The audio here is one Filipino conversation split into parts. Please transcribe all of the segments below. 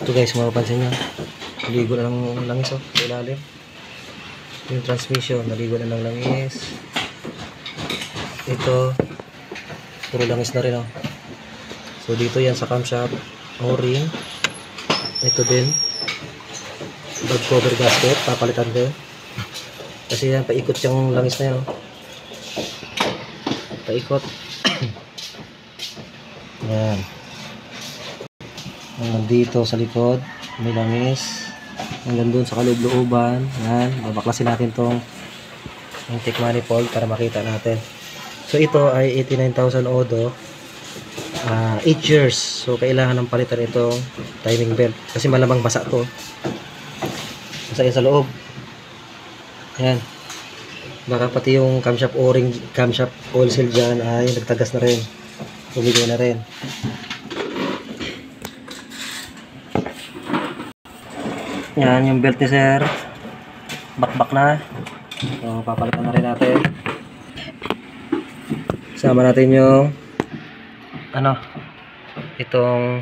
Ito guys, mapapansin nyo. Naligo na ng langis oh, sa ilalim. Yung transmission, naligo na ng langis. Ito, puro langis na rin oh. So dito yan sa camshaft, o-ring. Ito din. Bag cover gasket, papalitan din. Kasi yan, paikot yung langis na yan oh. Paikot. yan. Hanggang dito sa likod, may langis. Hanggang dun sa kaloob-looban. Yan, babaklasin natin tong intake manifold para makita natin. So ito ay 89,000 odo. Ah, 8 years. So kailangan ng palitan itong timing belt kasi malamang basa to. Basa yan sa loob. Yan. Baka pati yung camshaft o-ring, camshaft oil seal dyan ay nagtagas na rin. Tumigay na rin. Yan yung sir. Bakbak na. So, papalitan na rin natin. Sama natin yung ano itong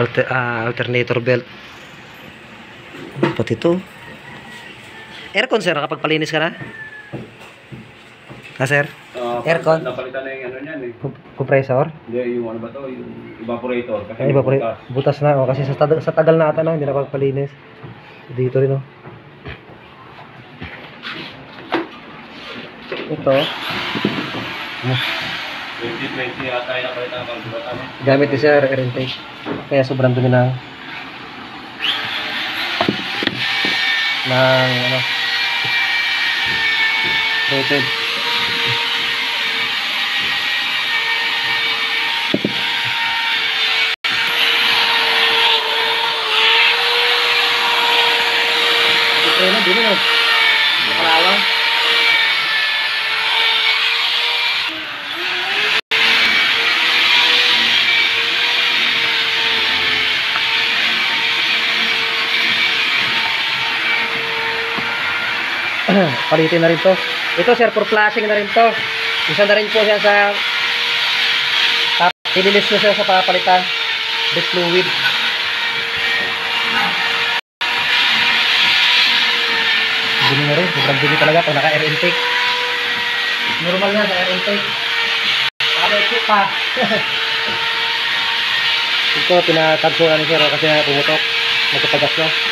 alter, ah, alternator belt. Pati ito. Aircon sir, nakapagpalinis ka na? Ha sir? Ah, Aircon? Napalitan na yung ano niyan eh. Comp- Compressor? Hindi, yung ano ba to? Yung evaporator. Kasi Ay, rin. bukas. Butas na. Oh, kasi sa, tagal, sa tagal na ata no, hindi na pagpalinis. Dito rin oh. Ito. 2020 yata yung napalitan ng carburetor. Tama? Gamit ni sir air intake. Kaya sobrang dumi ng ng ano rated. Ito na, dumi na. Nakalawang. palitin na rin to. Ito sir, for flashing na rin to. Isa na rin po siya sa ililis na siya sa papalitan. Fluid. Dumi na rin, sobrang dumi talaga pag naka-air intake. Normal yan sa air intake. Para ito pa. Ito, pinatagso na ni sir oh, kasi pumutok. Nagkapagas na.